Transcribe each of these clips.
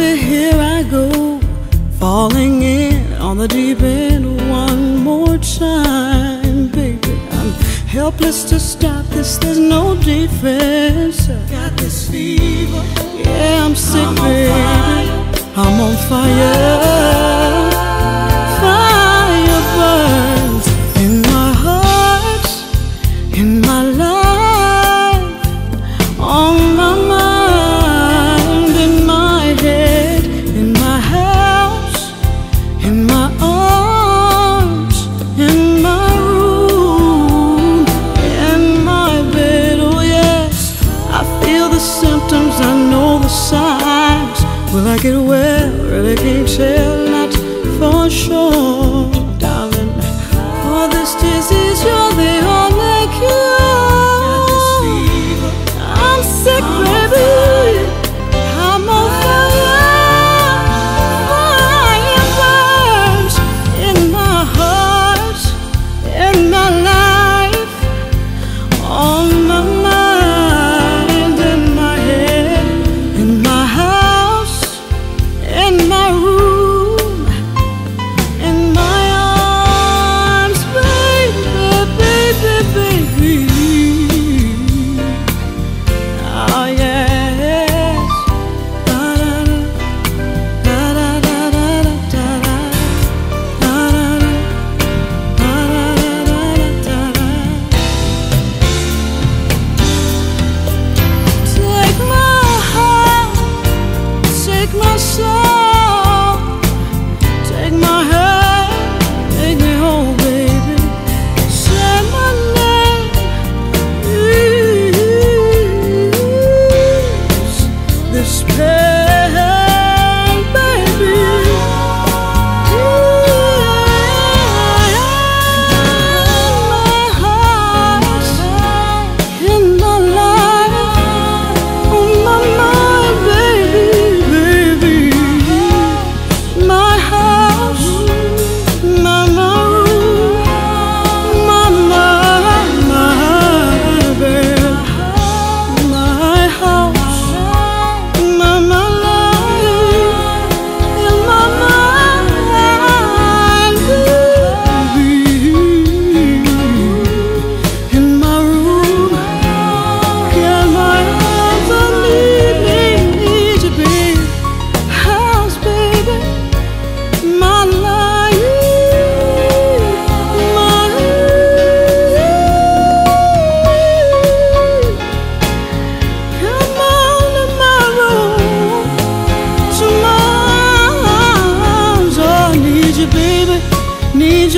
baby, here I go, falling in on the deep end one more time, baby. I'm helpless to stop this. There's no defense. Got this fever. Yeah, I'm sick, I'm baby. I'm on fire. Will I get well? Really can't tell, not for sure,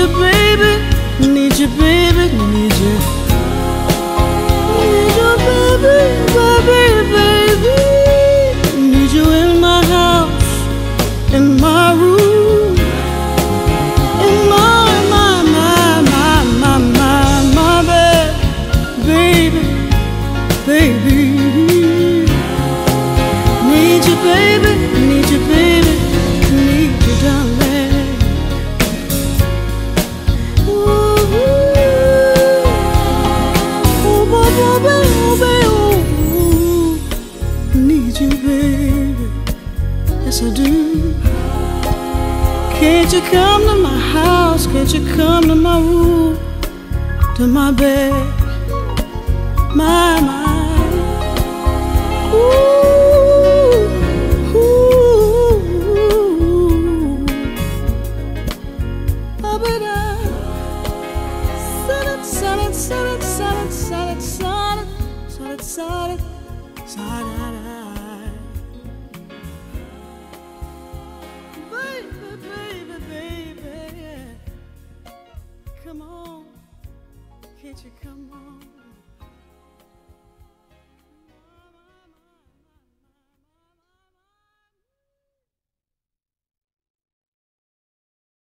you, baby, need you, baby, need you. Need you, baby, baby, baby. Need you in my house, in my room, in my, my, my, my, my, my, my bed, baby, baby. Need you, baby, Can't you come to my house? Can't you come to my room? To my bed? My, my. Ooh, ooh, ba-ba-da. Solid, solid, solid, solid, solid, solid, solid, solid, solid.